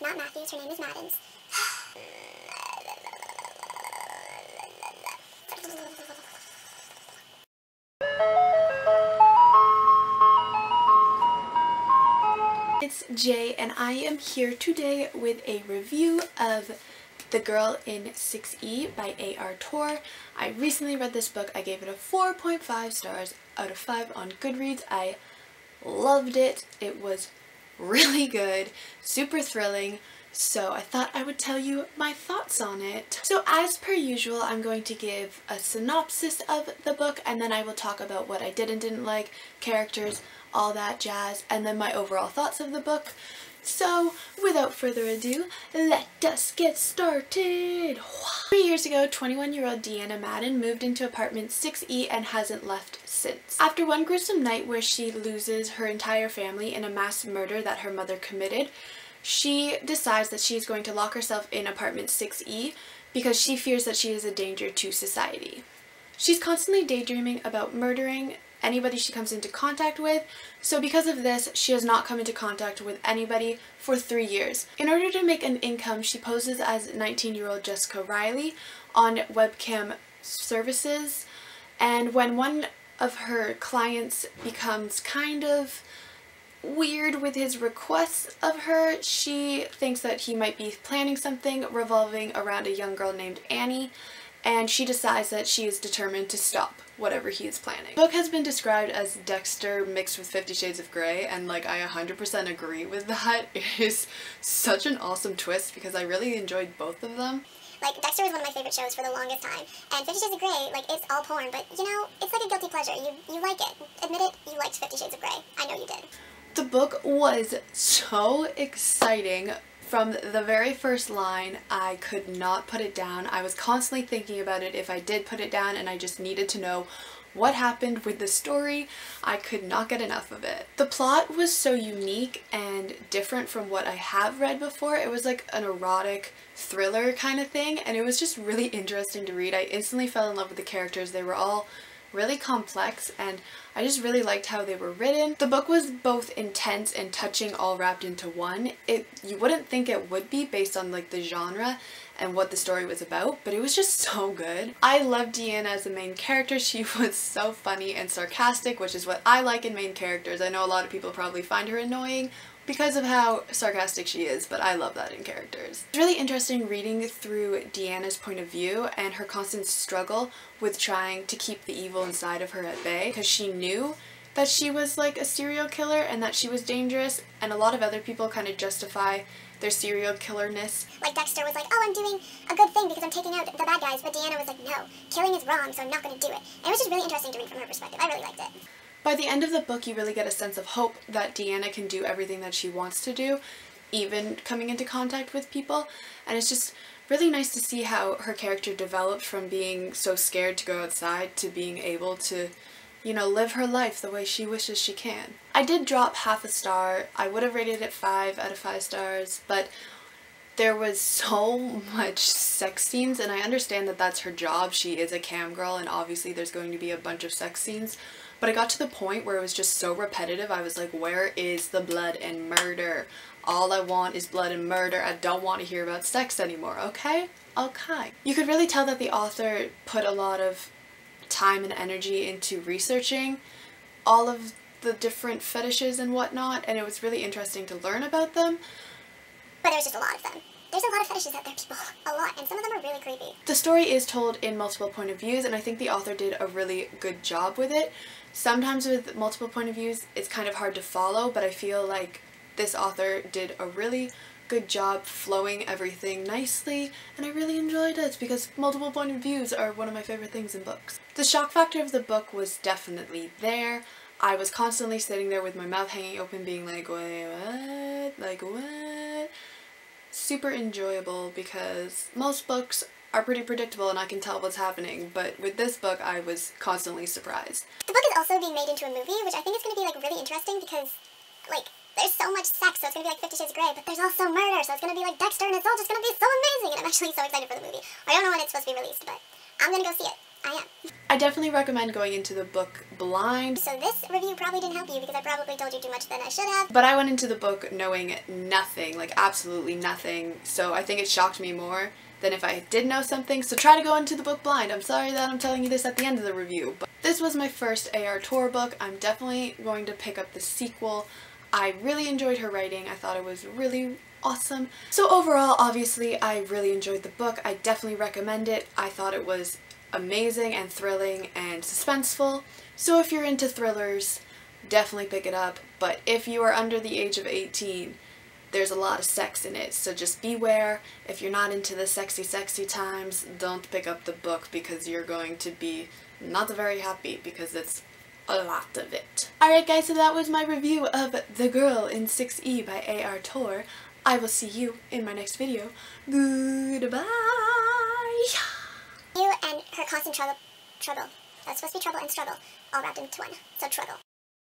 not Matthews, her name is Maddens. It's Jay and I am here today with a review of The Girl in 6E by A.R. Torre. I recently read this book. I gave it a 4.5 stars out of 5 on Goodreads. I loved it. It was really good, super thrilling, so I thought I would tell you my thoughts on it. So as per usual, I'm going to give a synopsis of the book and then I will talk about what I did and didn't like, characters, all that jazz, and then my overall thoughts of the book. So, without further ado, let us get started! Three years ago, 21-year-old Deanna Madden moved into apartment 6E and hasn't left since. After one gruesome night where she loses her entire family in a mass murder that her mother committed, she decides that she is going to lock herself in apartment 6E because she fears that she is a danger to society. She's constantly daydreaming about murdering anybody she comes into contact with, so because of this, she has not come into contact with anybody for three years. In order to make an income, she poses as 19-year-old Jessica Riley on webcam services, and when one of her clients becomes kind of weird with his requests of her, she thinks that he might be planning something revolving around a young girl named Annie, and she decides that she is determined to stop whatever he is planning. The book has been described as Dexter mixed with Fifty Shades of Grey and like I 100% agree with that. It is such an awesome twist because I really enjoyed both of them. Like, Dexter was one of my favorite shows for the longest time, and Fifty Shades of Grey, like, it's all porn, but, you know, it's like a guilty pleasure. You, you like it. Admit it, you liked Fifty Shades of Grey. I know you did. The book was so exciting from the very first line, I could not put it down. I was constantly thinking about it if I did put it down and I just needed to know what happened with the story. I could not get enough of it. The plot was so unique and different from what I have read before. It was like an erotic thriller kind of thing and it was just really interesting to read. I instantly fell in love with the characters. They were all really complex and I just really liked how they were written. The book was both intense and touching all wrapped into one. It You wouldn't think it would be based on like the genre and what the story was about, but it was just so good. I loved Deanna as the main character. She was so funny and sarcastic, which is what I like in main characters. I know a lot of people probably find her annoying, because of how sarcastic she is, but I love that in characters. It's really interesting reading through Deanna's point of view and her constant struggle with trying to keep the evil inside of her at bay because she knew that she was like a serial killer and that she was dangerous and a lot of other people kind of justify their serial killerness. Like Dexter was like, oh, I'm doing a good thing because I'm taking out the bad guys, but Deanna was like, no, killing is wrong, so I'm not going to do it. And it was just really interesting to read from her perspective. I really liked it. By the end of the book, you really get a sense of hope that Deanna can do everything that she wants to do, even coming into contact with people. And it's just really nice to see how her character developed from being so scared to go outside to being able to, you know, live her life the way she wishes she can. I did drop half a star. I would have rated it 5 out of 5 stars, but there was so much sex scenes and I understand that that's her job. She is a cam girl and obviously there's going to be a bunch of sex scenes. But I got to the point where it was just so repetitive. I was like, where is the blood and murder? All I want is blood and murder. I don't want to hear about sex anymore, okay? Okay. You could really tell that the author put a lot of time and energy into researching all of the different fetishes and whatnot, and it was really interesting to learn about them. But there's just a lot of them. There's a lot of fetishes out there, people. A lot. And some of them are really creepy. The story is told in multiple point of views, and I think the author did a really good job with it. Sometimes with multiple point of views, it's kind of hard to follow, but I feel like this author did a really good job flowing everything nicely and I really enjoyed it because multiple point of views are one of my favorite things in books. The shock factor of the book was definitely there. I was constantly sitting there with my mouth hanging open being like, wait, what? Like, what? Super enjoyable because most books are pretty predictable and I can tell what's happening, but with this book I was constantly surprised. The book is also being made into a movie, which I think is going to be like really interesting because, like, there's so much sex, so it's going to be like Fifty Shades of Grey, but there's also murder, so it's going to be like Dexter, and it's all just going to be so amazing, and I'm actually so excited for the movie. I don't know when it's supposed to be released, but I'm going to go see it. I am. I definitely recommend going into the book blind. So this review probably didn't help you because I probably told you too much than I should have. But I went into the book knowing nothing, like absolutely nothing. So I think it shocked me more than if I did know something. So try to go into the book blind. I'm sorry that I'm telling you this at the end of the review. But this was my first AR Torre book. I'm definitely going to pick up the sequel. I really enjoyed her writing. I thought it was really awesome. So overall, obviously, I really enjoyed the book. I definitely recommend it. I thought it was amazing and thrilling and suspenseful. So if you're into thrillers, definitely pick it up. But if you are under the age of 18, there's a lot of sex in it, so just beware. If you're not into the sexy, sexy times, don't pick up the book because you're going to be not very happy because it's a lot of it. Alright guys, so that was my review of The Girl in 6E by A.R. Torre. I will see you in my next video. Goodbye! You and her constant trouble, trouble. That's supposed to be trouble and struggle, all wrapped into one. So trouble.